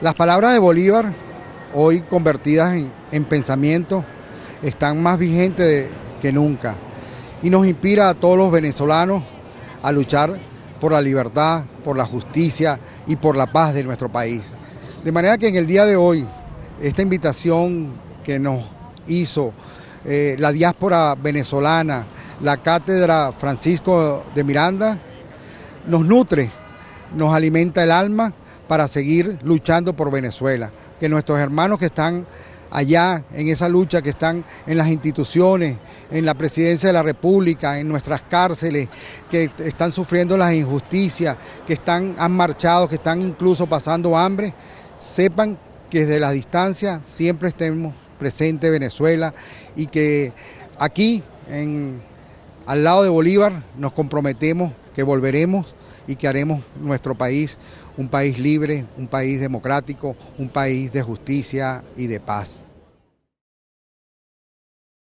Las palabras de Bolívar, hoy convertidas en, pensamiento, están más vigentes que nunca y nos inspira a todos los venezolanos a luchar por la libertad, por la justicia y por la paz de nuestro país. De manera que en el día de hoy, esta invitación que nos hizo eh, la diáspora venezolana, la cátedra Francisco de Miranda, nos nutre, nos alimenta el alma para seguir luchando por Venezuela. Que nuestros hermanos que están allá en esa lucha, que están en las instituciones, en la presidencia de la República, en nuestras cárceles, que están sufriendo las injusticias, que están, han marchado, que están incluso pasando hambre, sepan que desde la distancia siempre estemos presentes Venezuela y que aquí, en, al lado de Bolívar, nos comprometemos que volveremos y que haremos nuestro país un país libre, un país democrático, un país de justicia y de paz.